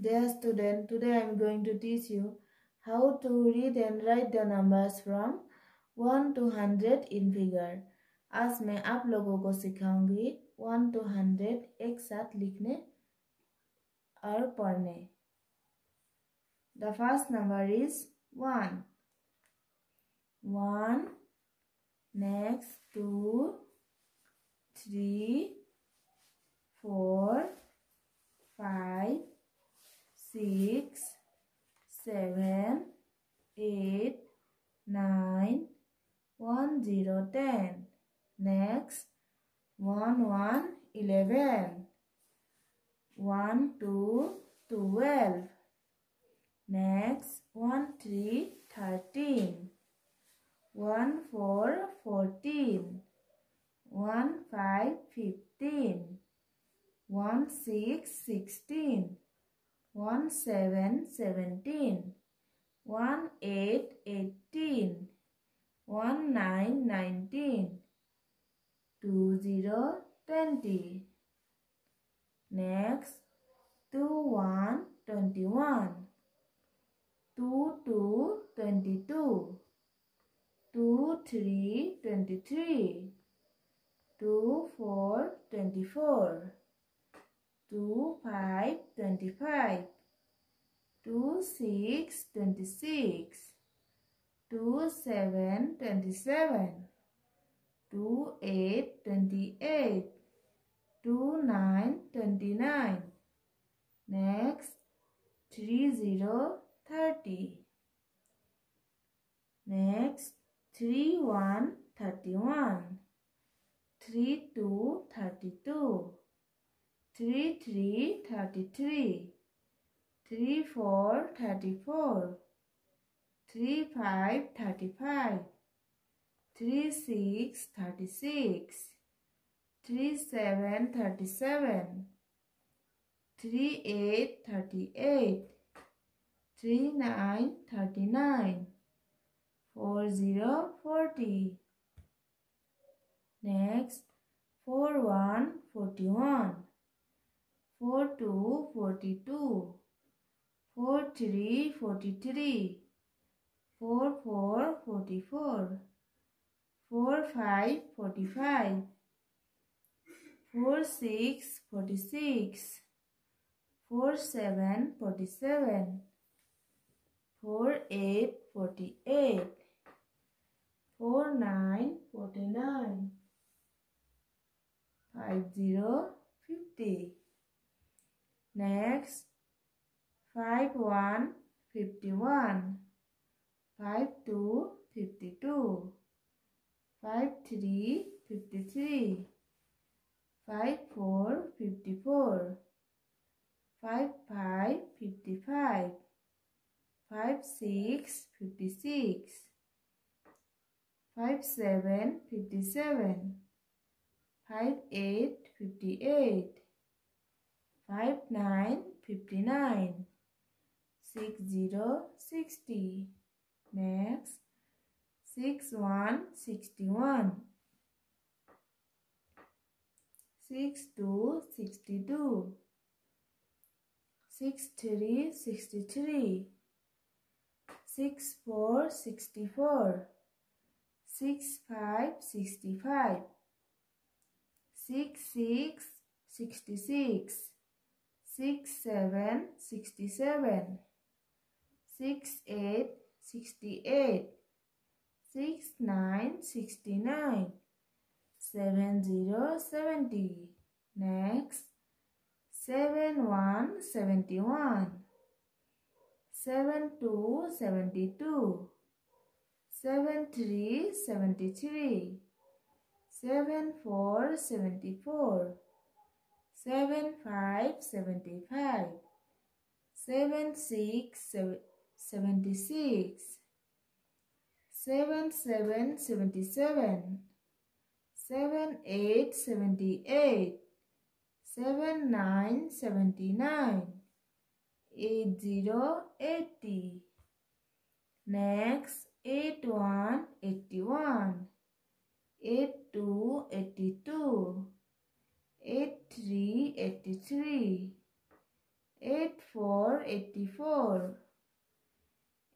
Dear student, today I am going to teach you how to read and write the numbers from 1 to 100 in figure. आज मैं आप लोगों को सिखाऊँगी 1 to 100 एक साथ लिखने और पढ़ने The first number is 1. 1, next 2, 3, 4, 5, six, seven, eight, nine, one zero ten. Next, one one eleven. One two twelve. Next, one three thirteen. One four fourteen. One five fifteen. One six sixteen one seven seventeen, one eight eighteen, one nine nineteen, two zero twenty. Next, two one twenty one, two two twenty two, two three twenty three, two four twenty four. 2 5 25 2 6 26 2 7 27 2 8 28 2 9 29 next 3 0 30 next 3 1 31 3 2 32 three three thirty three, three four thirty four, three five thirty five, three six thirty six, three seven thirty seven, three eight thirty eight, three nine thirty nine, four zero forty. Next, four one forty one four two forty two, four three forty three, four four forty four, four five forty five, four six forty six, four seven forty seven, four eight forty eight, four nine forty nine, five zero fifty. Next, 5 1 51, 5 2 52, 5 3 53, 5 4 54, 5 5 55, 5 6 56, 5 7 57, 5 8 58, five nine fifty nine. six zero sixty. Next six one sixty one. six two sixty two. six three sixty three. six four sixty four. six five sixty five. six six sixty six six seven sixty seven, six eight sixty eight, six nine sixty nine, seven zero seventy. Next, seven one seventy one, seven two seventy two, seven three seventy three, seven four seventy four seven five seventy five, seven six seventy six, seven seven seventy seven, seven eight seventy eight, seven nine seventy nine, eight zero eighty. Next, eight one eighty one, eight two eighty two. eight three eighty three, 8 4 84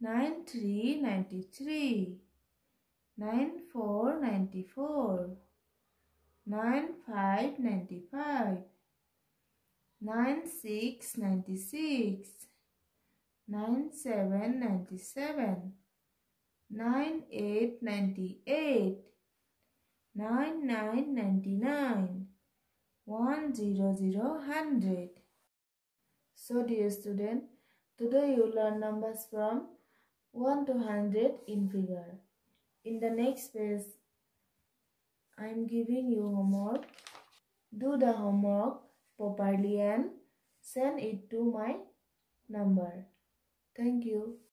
9 1 91 9 2 92 9 3 93 9 4 94 9 5 95 9 6 96 9 7 97 9 8 98 9 9 99 1 0 0 100 so dear student today you learn numbers from 1 to 100 in figure. In the next page I am giving you homework. Do the homework properly and send it to my number. Thank you